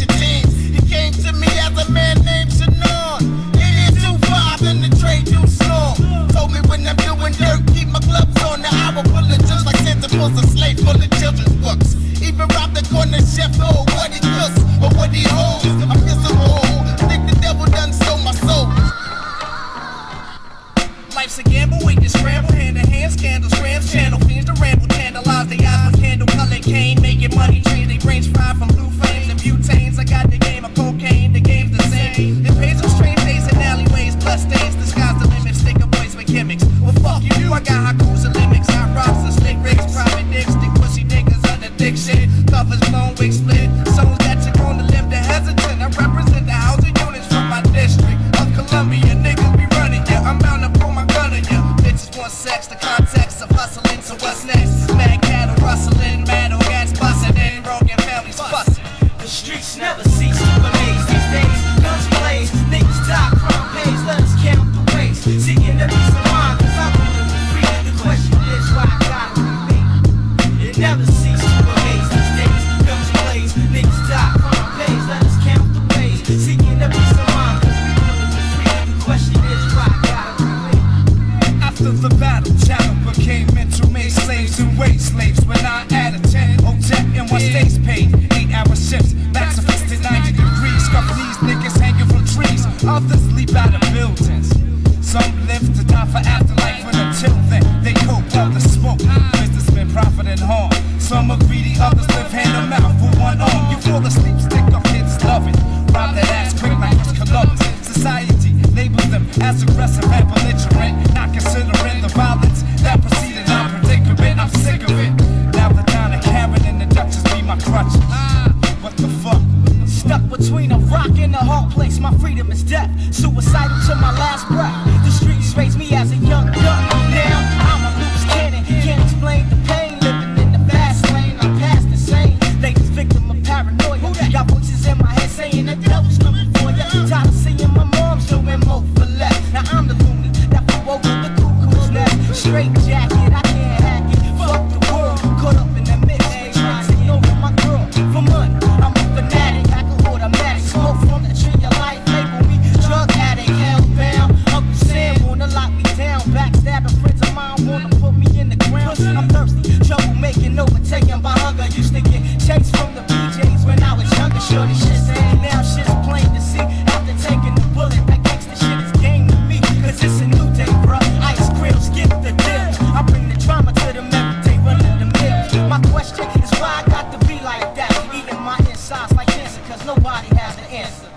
He came to me as a man named too. Told me when I'm doing dirt, keep my on. Just like Santa pulls a children's books. The corner chef, oh, cooks what he holds. I'm. I think the devil done stole my soul. Life's a gamble, we can scramble hand in hand, scandals, rams, channel fiends to ramble, the eyes candle, color money, change they brains fried from blue flames and butane. I'm bound to pull my gun on ya. Bitches want sex, the context of hustling, so what's next? Mad cattle rustling, mad organs busting, and broken families busting. The streets never while the smoke. Businessmen profit and harm. Some are greedy, others live hand to mouth for one arm. You fall asleep, stick up kids love it. Rob that ass quick like it's Columbus. Society labels them as aggressive and belligerent, not considering the violence that preceded our predicament. I'm sick of it. Now the Donna Karan and the Duchess be my crutches. What the fuck? Stuck between a rock and a hard place, my freedom is death. Suicidal to my last breath. I'm thirsty, trouble making, overtaken by hunger. Used to get chased from the PJs when I was younger. This shit's ain't now shit's plain to see. After taking the bullet, that gangsta shit is game to me. Cause it's a new day, bruh. Ice grill, skip the deal. I bring the drama to them every day, running the mill. My question is why I got to be like that. Eating my insides like cancer, cause nobody has the answer.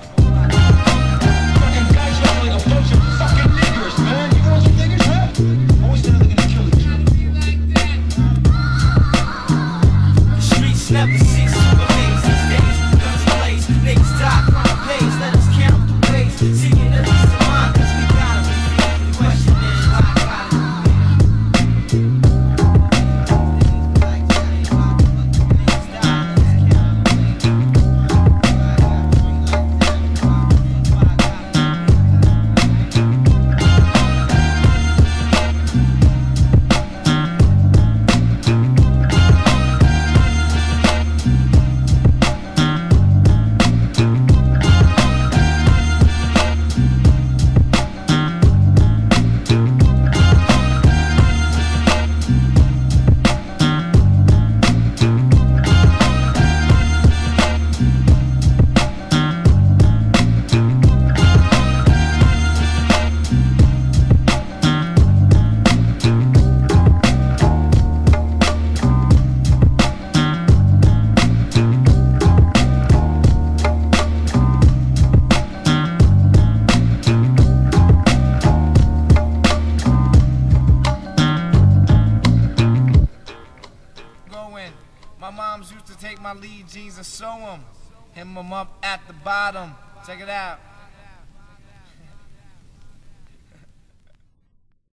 To take my lead jeans and sew them. Hem them up at the bottom. Check it out.